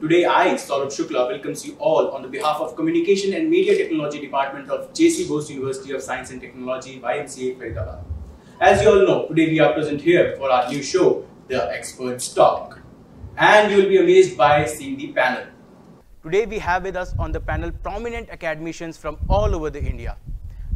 Today, I, Saurabh Shukla, welcomes you all on the behalf of Communication and Media Technology Department of JC Bose University of Science and Technology, YMCA, Faridabad. As you all know, today we are present here for our new show, The Experts Talk. And you will be amazed by seeing the panel. Today we have with us on the panel prominent academicians from all over the India.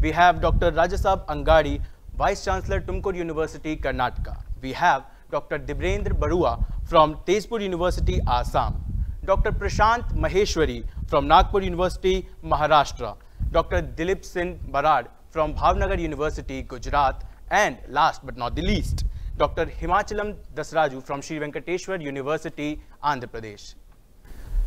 We have Dr. Rajasab Angadi, Vice Chancellor Tumkur University, Karnataka. We have Dr. Dibrendra Barua from Tezpur University, Assam. Dr. Prashant Maheshwari from Nagpur University, Maharashtra. Dr. Dilip Singh Barad from Bhavnagar University, Gujarat. And last but not the least, Dr. Himachalam Dasraju from Sri Venkateshwar University, Andhra Pradesh.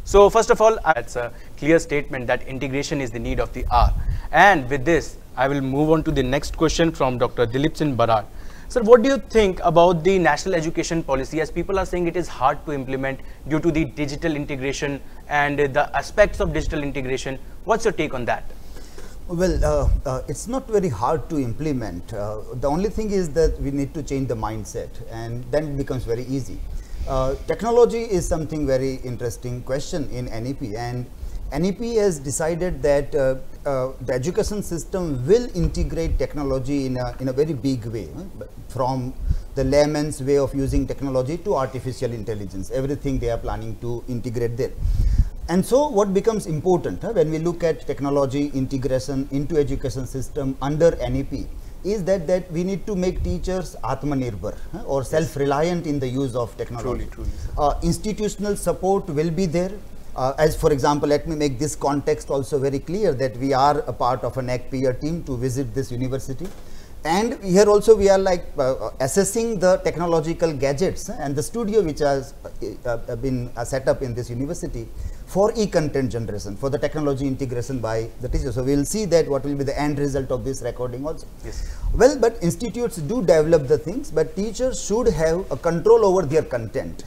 So first of all, it's a clear statement that integration is the need of the hour. And with this, I will move on to the next question from Dr. Dilip Singh Barad. Sir, what do you think about the national education policy as people are saying it is hard to implement due to the digital integration and the aspects of digital integration? What's your take on that? Well, uh, uh, it's not very hard to implement. Uh, the only thing is that we need to change the mindset and then it becomes very easy. Uh, technology is something very interesting question in NEP and NEP has decided that uh, uh, the education system will integrate technology in a, in a very big way from the layman's way of using technology to artificial intelligence everything they are planning to integrate there and so what becomes important huh, when we look at technology integration into education system under NEP is that that we need to make teachers atmanirbhar huh, or self-reliant in the use of technology. Truly, truly, uh, institutional support will be there. Uh, as for example, let me make this context also very clear that we are a part of an peer team to visit this university. And here also we are like uh, assessing the technological gadgets and the studio which has uh, uh, been uh, set up in this university for e-content generation, for the technology integration by the teachers. So, we will see that what will be the end result of this recording also. Yes. Well, but institutes do develop the things, but teachers should have a control over their content.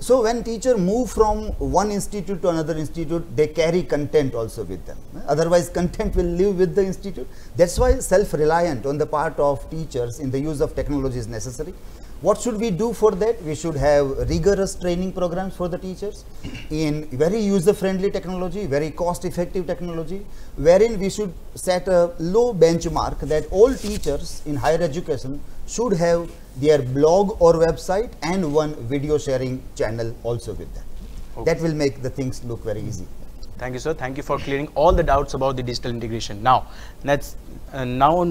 So, when teacher move from one institute to another institute, they carry content also with them. Otherwise, content will live with the institute. That's why self-reliant on the part of teachers in the use of technology is necessary. What should we do for that? We should have rigorous training programs for the teachers in very user-friendly technology, very cost-effective technology, wherein we should set a low benchmark that all teachers in higher education should have their blog or website and one video sharing channel also with them. Okay. That will make the things look very easy. Thank you, sir. Thank you for clearing all the doubts about the digital integration. Now, let's uh, now on